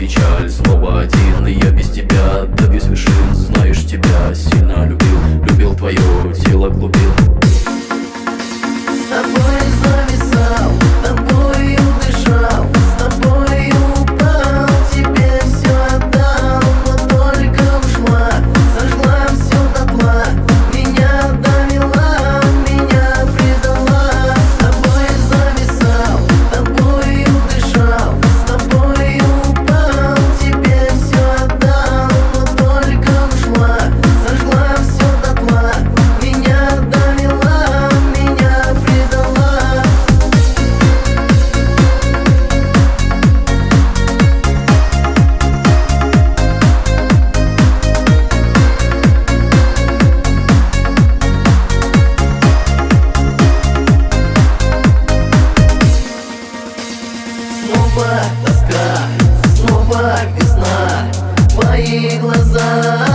печаль, снова один я без тебя. Добьюсь вершин Знаешь, тебя сильно любил. Любил твое тело, глубил Снова тоска, снова весна. Твои глаза